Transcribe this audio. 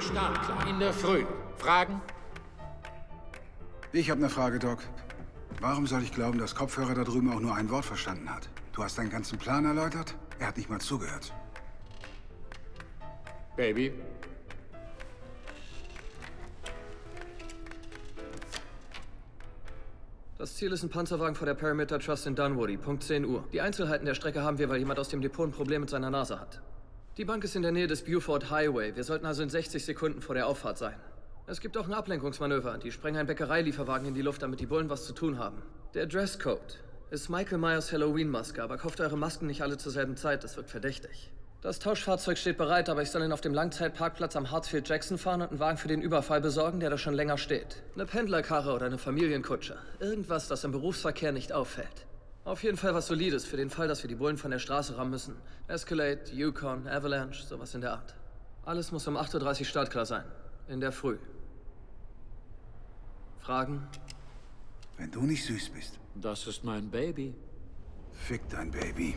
Startklar, in der Früh. Fragen? Ich habe eine Frage, Doc. Warum soll ich glauben, dass Kopfhörer da drüben auch nur ein Wort verstanden hat? Du hast deinen ganzen Plan erläutert? Er hat nicht mal zugehört. Baby? Das Ziel ist ein Panzerwagen vor der Parameter Trust in Dunwoody, Punkt 10 Uhr. Die Einzelheiten der Strecke haben wir, weil jemand aus dem Depot ein Problem mit seiner Nase hat. Die Bank ist in der Nähe des Beaufort Highway. Wir sollten also in 60 Sekunden vor der Auffahrt sein. Es gibt auch ein Ablenkungsmanöver. Die sprengen einen Bäckereilieferwagen in die Luft, damit die Bullen was zu tun haben. Der Dresscode ist Michael Myers Halloween-Maske, aber kauft eure Masken nicht alle zur selben Zeit. Das wirkt verdächtig. Das Tauschfahrzeug steht bereit, aber ich soll ihn auf dem Langzeitparkplatz am Hartsfield Jackson fahren und einen Wagen für den Überfall besorgen, der da schon länger steht. Eine Pendlerkarre oder eine Familienkutsche. Irgendwas, das im Berufsverkehr nicht auffällt. Auf jeden Fall was Solides für den Fall, dass wir die Bullen von der Straße rammen müssen. Escalade, Yukon, Avalanche, sowas in der Art. Alles muss um 8.30 Uhr startklar sein. In der Früh. Fragen? Wenn du nicht süß bist, Das ist mein Baby. fick dein Baby.